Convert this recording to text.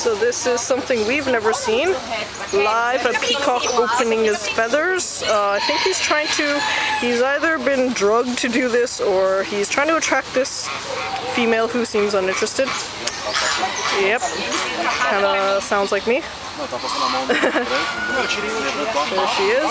So this is something we've never seen. Live, a peacock opening his feathers. Uh, I think he's trying to, he's either been drugged to do this or he's trying to attract this female who seems uninterested. Yep, kind of sounds like me. there she is.